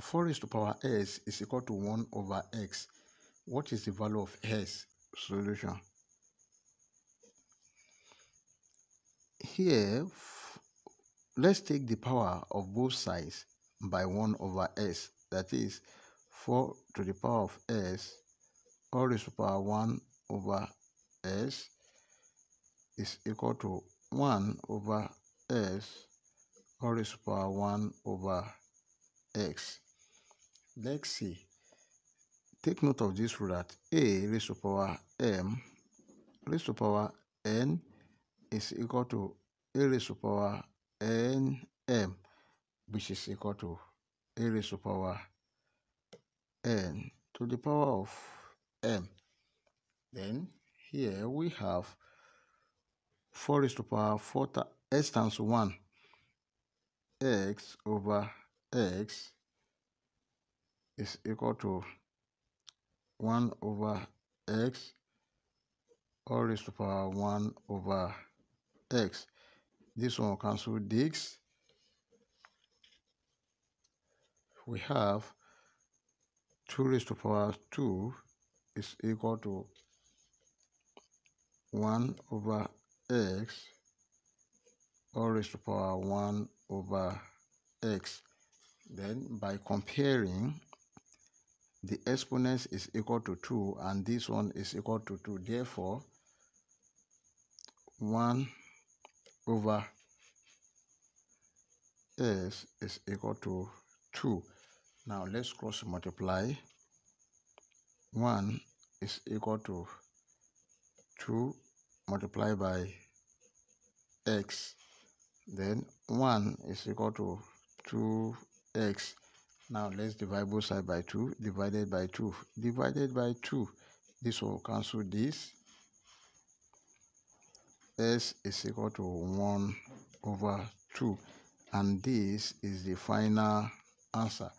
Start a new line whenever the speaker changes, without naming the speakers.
4 raised to the power s is equal to 1 over x. What is the value of s? Solution. Here, let's take the power of both sides by 1 over s. That is 4 to the power of s all raised to power 1 over s is equal to 1 over s all raised to power 1 over x. Let's see. Take note of this rule that a raised to power m raised to power n is equal to a raised to power n m which is equal to a raised to power n to the power of m. Then here we have 4 raised to power 4 s times 1 x over x is equal to 1 over x all raised to power 1 over x. This one will cancel this. We have 2 raised to power 2 is equal to 1 over x all raised to power 1 over x. Then by comparing the exponent is equal to 2 and this one is equal to 2 therefore 1 over s is equal to 2 now let's cross multiply. 1 is equal to 2 multiplied by x. Then 1 is equal to 2x now let's divide both sides by 2. Divided by 2. Divided by 2. This will cancel this. S is equal to 1 over 2. And this is the final answer.